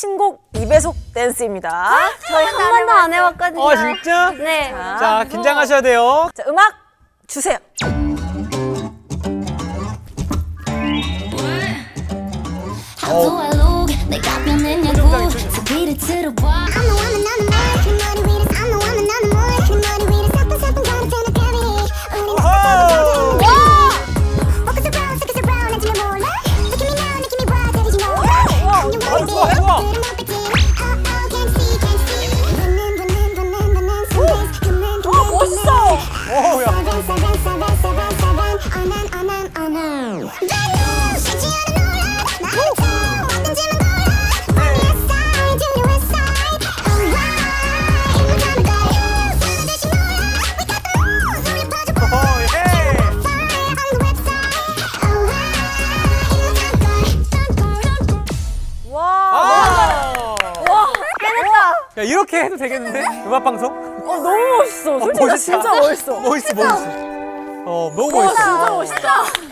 신곡 2배속 댄스입니다. 저희 한 번도 안 해봤거든요. 어, 진짜? 네. 자, 자 긴장하셔야 돼요. 자, 음악 주세요. 어. 어, 오야. 야 이렇게 해도 되겠는데? 음악 방송? 어 너무 멋있어. 어, 솔직히 어, 진짜 멋있어. 멋있어 멋있어. 어 너무 멋있어. 멋있다.